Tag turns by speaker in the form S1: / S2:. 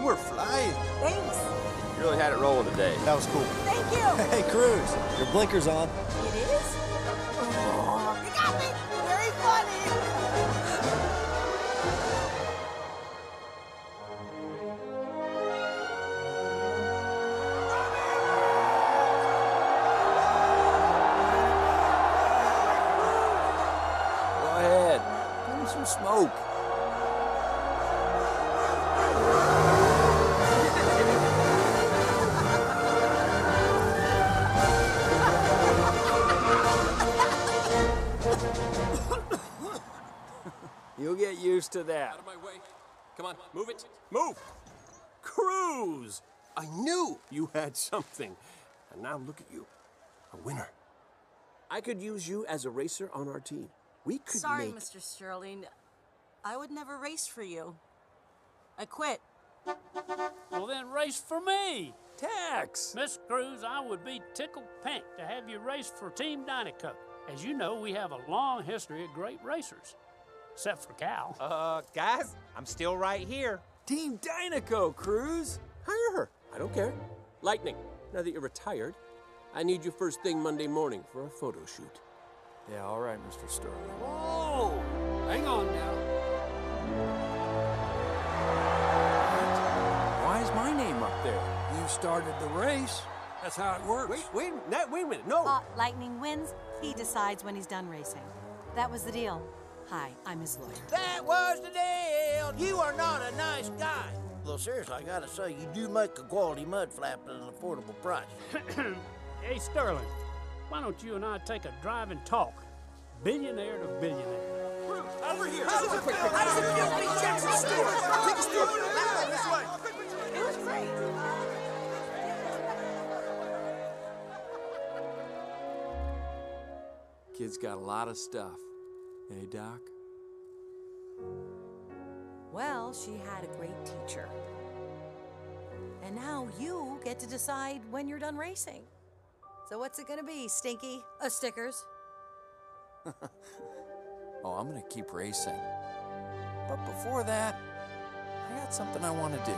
S1: You were flying.
S2: Thanks.
S3: You really had it rolling today.
S1: That was cool.
S2: Thank you.
S1: Hey, Cruz, your blinker's on.
S2: It is? Oh, you got me. Very funny.
S3: Go ahead. Give me some smoke. You'll get used to that.
S4: Out of my way. Come on, move it. Move! Cruz! I knew you had something. And now look at you. A winner.
S3: I could use you as a racer on our team. We could
S2: Sorry,
S3: make...
S2: Mr. Sterling. I would never race for you. I quit.
S5: Well, then race for me.
S3: Tex!
S5: Miss Cruz, I would be tickled pink to have you race for Team Dinoco. As you know, we have a long history of great racers. Except for Cal.
S6: Uh, guys, I'm still right here.
S3: Team Dinoco, Cruz! Hire her. I don't care. Lightning, now that you're retired, I need you first thing Monday morning for a photo shoot.
S1: Yeah, all right, Mr. Sterling.
S5: Whoa! Hang on now.
S1: Why is my name up there?
S7: You started the race. That's how it works.
S4: Wait, wait, no, wait a minute. No.
S2: Uh, Lightning wins. He decides when he's done racing. That was the deal. Hi, I'm his lawyer.
S8: That was the deal. You are not a nice guy. Well, seriously, I gotta say, you do make a quality mud flap at an affordable price.
S5: Hey, Sterling, why don't you and I take a drive and talk? Billionaire to billionaire.
S4: Over here.
S2: It was great.
S3: Kid's got a lot of stuff. Hey, Doc?
S2: Well, she had a great teacher. And now you get to decide when you're done racing. So what's it gonna be, Stinky? Uh, stickers.
S1: Oh, I'm gonna keep racing. But before that, I got something I want to do.